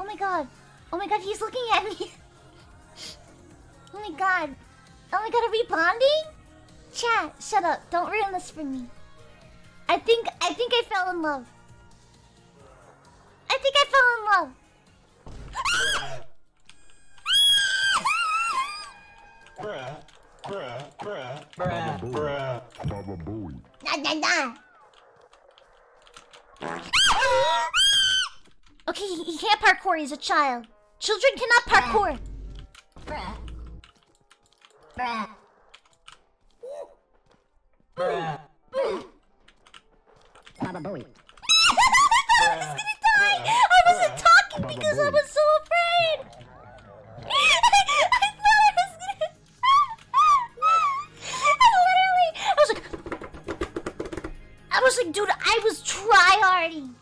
Oh my god. Oh my god, he's looking at me. oh my god. Oh my god, are we bonding? Chat, shut up. Don't ruin this for me. I think I think I fell in love. I think I fell in love. Baba Booey. Nah, nah, nah. Okay, he, he can't parkour. He's a child. Children cannot parkour. Bruh. Bruh. Baba Booey. I was gonna die. I wasn't talking because I was so afraid. I, thought I was gonna. I literally, I was like, I was like, dude, I was try harding.